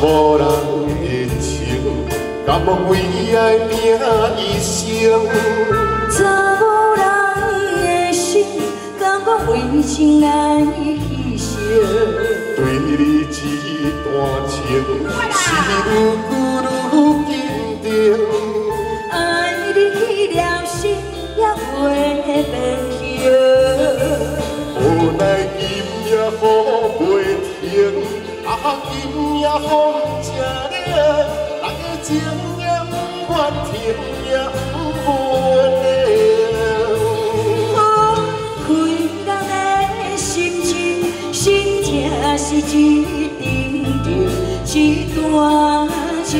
无人的情，甘为爱拼一生。查某人的心，甘愿为情来牺牲。对你一段情，是愈久愈坚定。爱你去了心，也袂变形。无奈今夜雨袂停，啊今夜风正凉，咱的情也不愿停，也不愿放开人的心情，心痛是一阵阵，一段情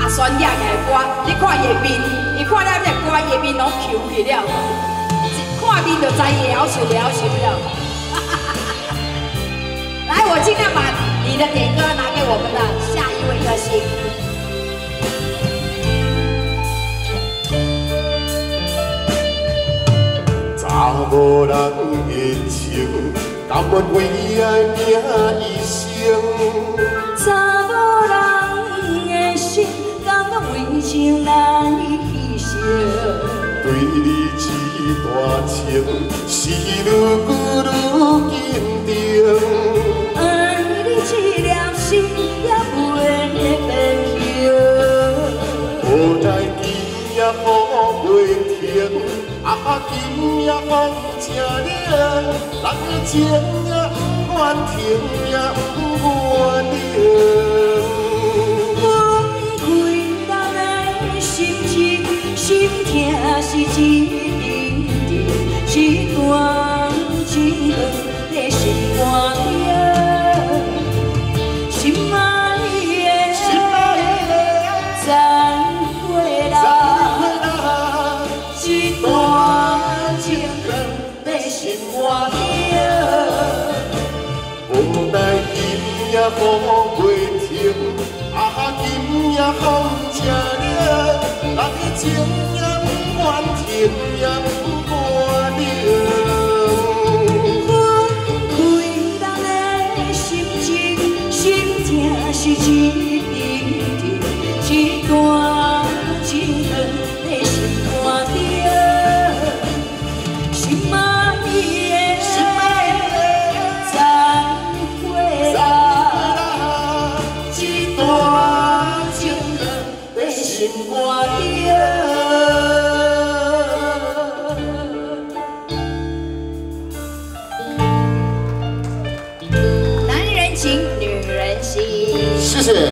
啊，选野个歌，你看伊的面，伊看了这歌，伊的面拢 Q 去了，看面就知伊了手了手了。来，我尽量把你的点歌拿给我们的下一位歌星。查某人的情，甘为爱拼一生。查某人的心，甘为情来牺牲。对你一段情，是愈久愈坚定。爱你一粒心，也袂变形。无奈今夜雨袂停，啊今夜风正凉，咱的情也不愿停，也不愿停。夜雨袂停，啊今夜风正冷，咱的情也不愿停，呀男人情，女人心。